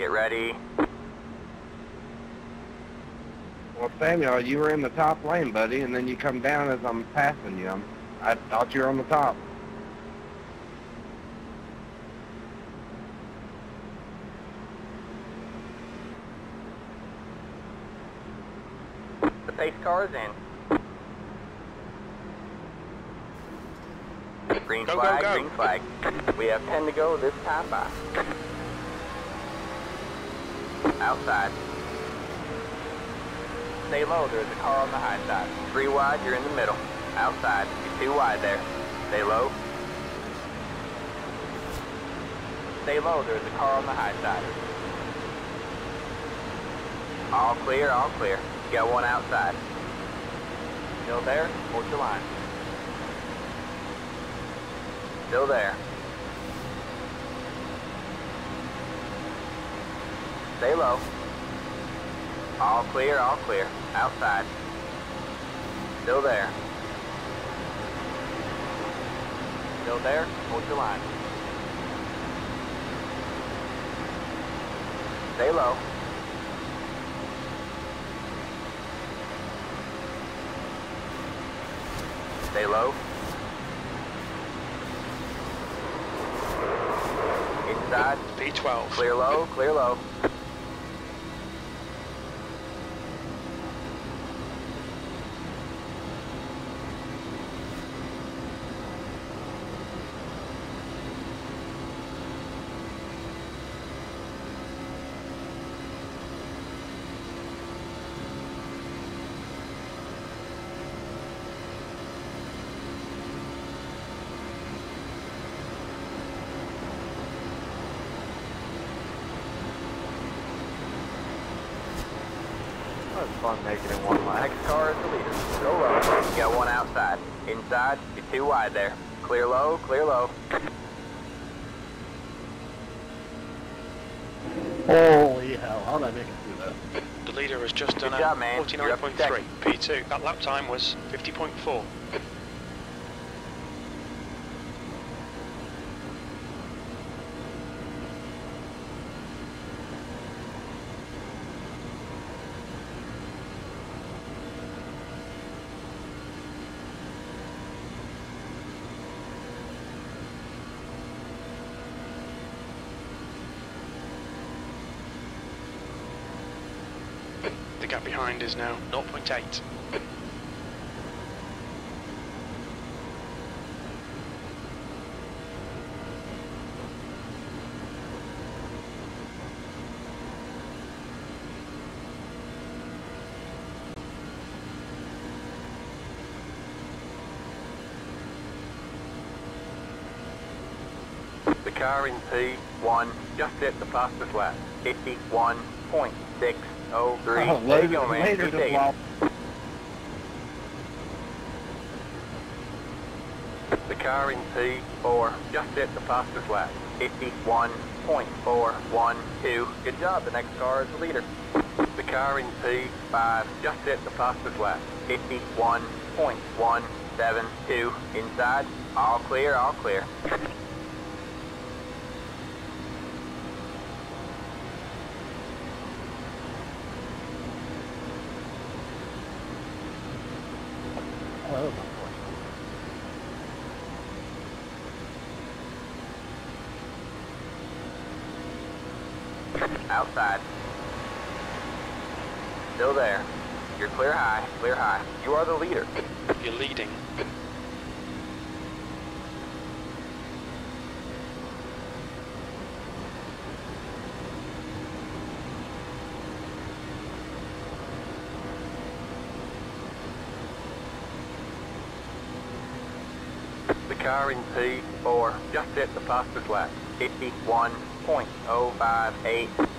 Get ready. Well, Samuel, you were in the top lane, buddy, and then you come down as I'm passing you. I'm, I thought you were on the top. The pace car is in. Green Go, go, flag, go. green flag. We have 10 to go this time by. Outside. Stay low, there's a car on the high side. Three wide, you're in the middle. Outside, you're too wide there. Stay low. Stay low, there's a car on the high side. All clear, all clear. You got one outside. Still there? Hold your line. Still there. Stay low. All clear, all clear. Outside. Still there. Still there? Hold your line. Stay low. Stay low. Inside. V12. Clear low, clear low. Fun making it one lap. Next car is the leader. Go low. You got one outside. Inside, you're too wide there. Clear low, clear low. Holy hell, how did I make it through that? The leader has just done Good a job, man. You're up to 49.3. P2. That lap time was 50.4. The gap behind is now 0.8. The car in P1 just hit the fastest lap. 51.603. Oh, there you later, go, man. later Keep to taking it. flop. The car in P4 just hit the fastest lap. 51.412. Good job. The next car is the leader. The car in P5 just hit the fastest lap. 51.172. Inside. All clear, all clear. Oh, that was unfortunate. Outside. Still there. You're clear high, clear high. You are the leader. You're leading. The car in P4 just hit the fastest lap. 51.058.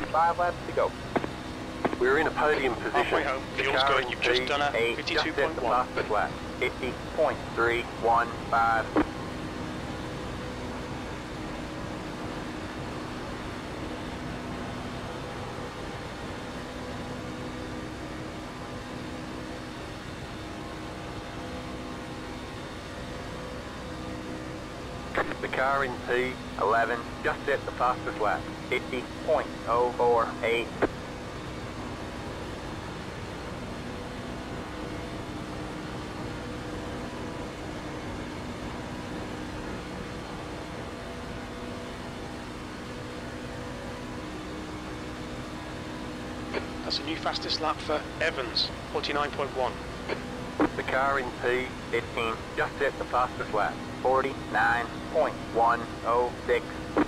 35 laps to go. We're in a podium position. Halfway home. Fuel's going. You've just done a 52.1. 50.315. The car in P11 just set the fastest lap, 50.048. That's a new fastest lap for Evans, 49.1. The car in P18 just set the fastest lap, 49.106.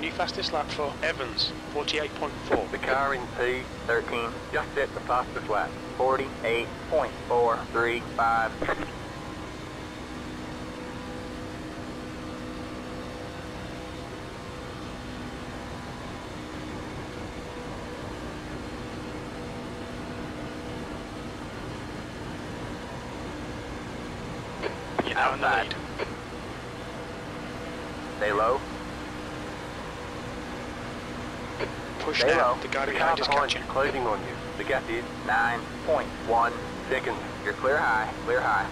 New fastest lap for Evans, 48.4. The car in P13 just hit the fastest lap. 48.435. You're now Outside. Stay low. Push Stay now. low. The guy the behind is catching. closing on you. The gap is 9.1 seconds. You're clear high. Clear high.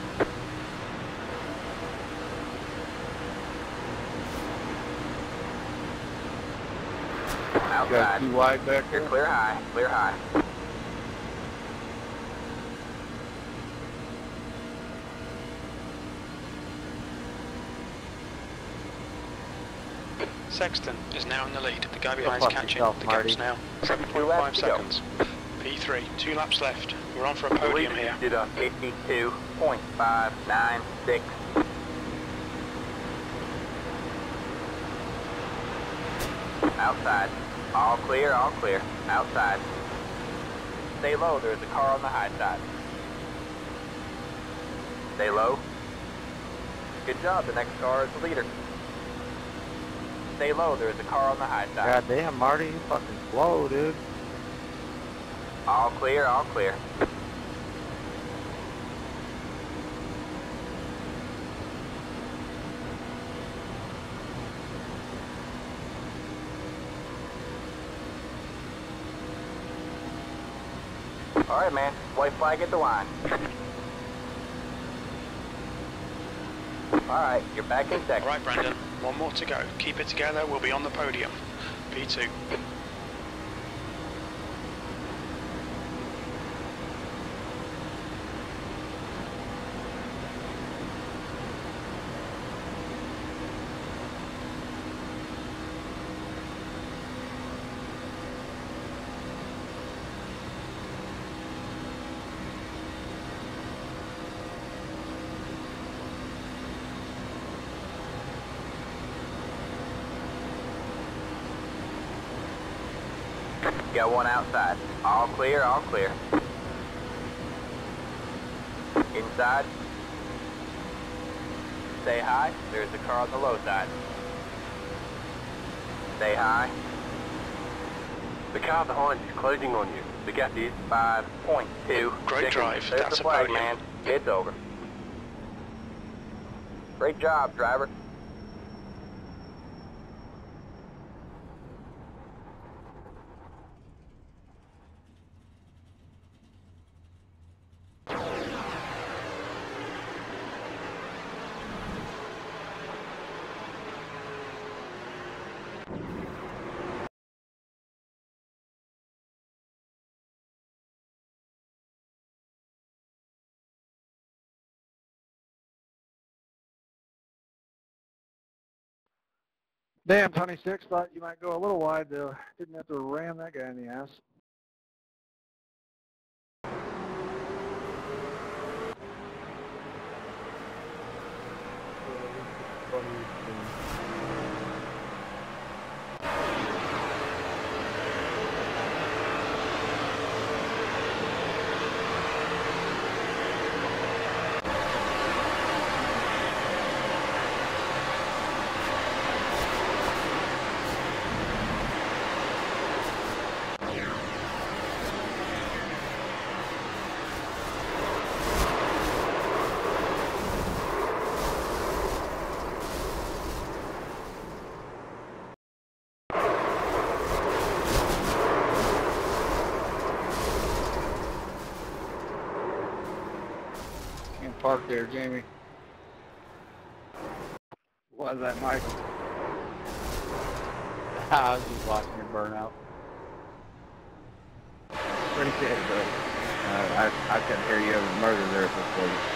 Got Outside. too wide back You're there? clear high. Clear high. Sexton is now in the lead. The guy behind is catching. yourself, the gap's now 7.5 to go. seconds. P3, two laps left. We're on for a podium here. did a 52.596. Outside. All clear, all clear. Outside. Stay low, there's a car on the high side. Stay low. Good job, the next car is the leader. Stay low, there's a car on the high side. God damn, Marty, you fucking slow, dude. All clear, all clear. All right, man. White flag at the line. All right, you're back in second. All right, Brandon. One more to go. Keep it together. We'll be on the podium. P2. Got one outside. All clear, all clear. Inside. Stay high. There's a car on the low side. Stay high. The car behind is closing on you. The gap is 5.2 Great drive. There's That's the a flag, man. It's over. Great job, driver. Damn, 26 thought you might go a little wide though. Didn't have to ram that guy in the ass. Park there, Jamie. Was that Michael? I was just watching it burn out. Appreciate it, bro. Uh, I, I couldn't hear you over the murder there for a second.